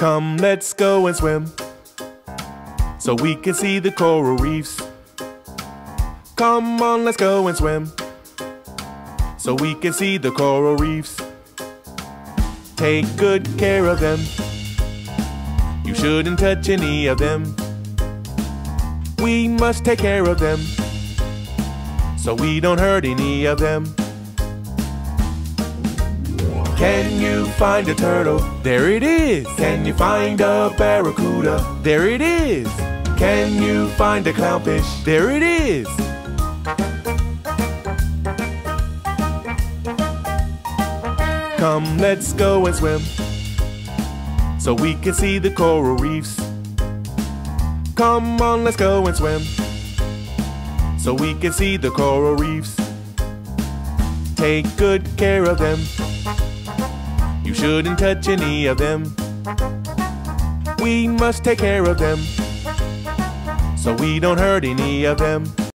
Come, let's go and swim so we can see the coral reefs. Come on, let's go and swim so we can see the coral reefs. Take good care of them. You shouldn't touch any of them. We must take care of them so we don't hurt any of them. Can you find a turtle? There it is. Can you find a barracuda? There it is. Can you find a clownfish? There it is. Come, let's go and swim so we can see the coral reefs. Come on, let's go and swim so we can see the coral reefs. Take good care of them. You shouldn't touch any of them. We must take care of them so we don't hurt any of them.